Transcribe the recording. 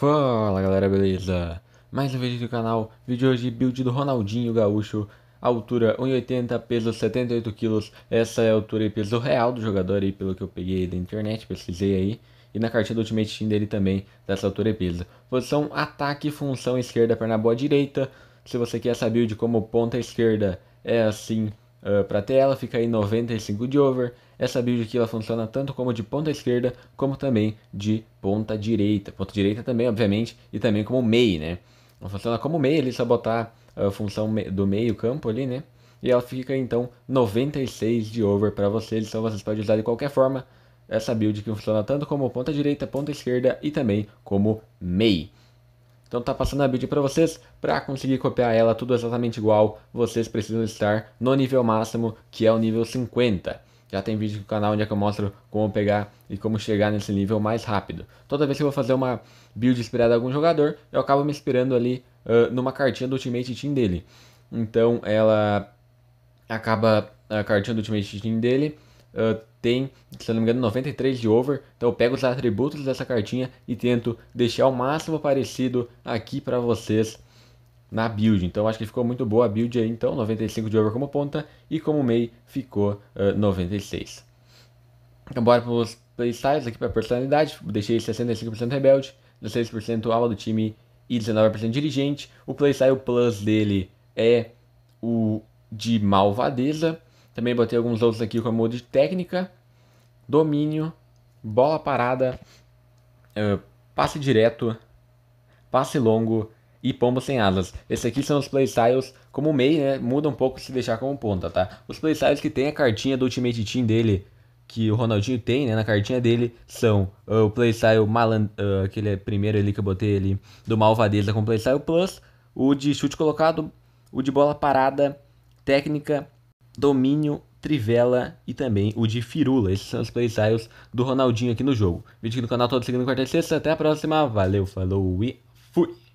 Fala galera, beleza? Mais um vídeo do canal, vídeo hoje build do Ronaldinho Gaúcho Altura 1,80, peso 78 kg Essa é a altura e peso real do jogador aí, pelo que eu peguei da internet, pesquisei aí. E na cartinha do Ultimate Team dele também, dessa altura e peso. Posição ataque, função esquerda, perna boa direita. Se você quer essa build como ponta esquerda, é assim uh, pra tela, fica aí 95 de over. Essa build aqui ela funciona tanto como de ponta esquerda, como também de ponta direita. Ponta direita também, obviamente, e também como meio, né? Ela funciona como meio, ele só botar a função do meio campo ali, né? E ela fica então 96 de over para vocês, então vocês podem usar de qualquer forma essa build que funciona tanto como ponta direita, ponta esquerda e também como meio. Então tá passando a build para vocês, para conseguir copiar ela tudo exatamente igual, vocês precisam estar no nível máximo, que é o nível 50. Já tem vídeo no canal onde é que eu mostro como pegar e como chegar nesse nível mais rápido. Toda vez que eu vou fazer uma build inspirada em algum jogador, eu acabo me inspirando ali uh, numa cartinha do Ultimate Team dele. Então ela acaba a cartinha do Ultimate Team dele uh, tem, se não me engano, 93 de over. Então eu pego os atributos dessa cartinha e tento deixar o máximo parecido aqui para vocês na build. Então acho que ficou muito boa a build aí. Então 95 de over como ponta e como meio ficou uh, 96. Então bora para os playstyles aqui para personalidade. Deixei 65% rebelde, 16% alma do time e 19% dirigente. O playstyle plus dele é o de malvadeza. Também botei alguns outros aqui como de técnica, domínio, bola parada, uh, passe direto, passe longo e pombo sem asas. Esses aqui são os playstyles como meio, né? Muda um pouco se deixar como ponta, tá? Os playstyles que tem a cartinha do Ultimate Team dele, que o Ronaldinho tem, né? Na cartinha dele, são uh, o playstyle maland... Uh, aquele primeiro ali que eu botei ali, do Malvadeza com playstyle plus, o de chute colocado, o de bola parada, técnica domínio, trivela e também o de firula. Esses são os playstyles do Ronaldinho aqui no jogo. Vídeo aqui no canal todo seguindo quarta e sexta. Até a próxima. Valeu, falou e fui!